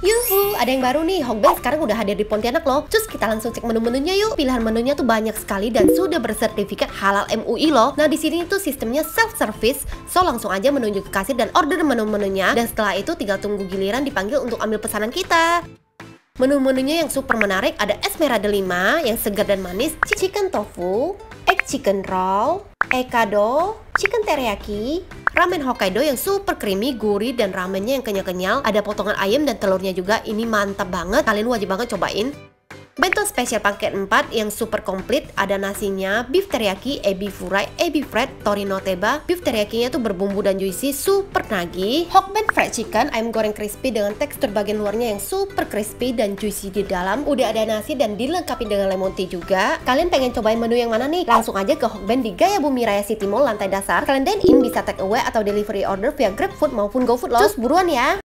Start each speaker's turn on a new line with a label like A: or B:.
A: Yuhu, ada yang baru nih. Hokben sekarang udah hadir di Pontianak loh. Cus kita langsung cek menu-menunya yuk. Pilihan menunya tuh banyak sekali dan sudah bersertifikat halal MUI loh. Nah, di sini tuh sistemnya self service. So langsung aja menunjuk ke kasir dan order menu-menunya dan setelah itu tinggal tunggu giliran dipanggil untuk ambil pesanan kita. Menu-menunya yang super menarik ada esmeralda 5 yang segar dan manis, chicken tofu, egg chicken roll, ekado, chicken teriyaki, ramen Hokkaido yang super creamy, gurih dan ramennya yang kenyal-kenyal. Ada potongan ayam dan telurnya juga. Ini mantap banget. Kalian wajib banget cobain. Bento spesial paket 4 yang super komplit, ada nasinya, beef teriyaki, ebi furai, ebi fried, torino teba, beef teriyakinya tuh berbumbu dan juicy, super nagih. Hokben fried chicken, ayam goreng crispy dengan tekstur bagian luarnya yang super crispy dan juicy di dalam. Udah ada nasi dan dilengkapi dengan lemon tea juga. Kalian pengen cobain menu yang mana nih? Langsung aja ke Hokben di Gaya Bumi Raya City Mall lantai dasar. Kalian dine in bisa take away atau delivery order via GrabFood maupun GoFood loh. Terus buruan ya!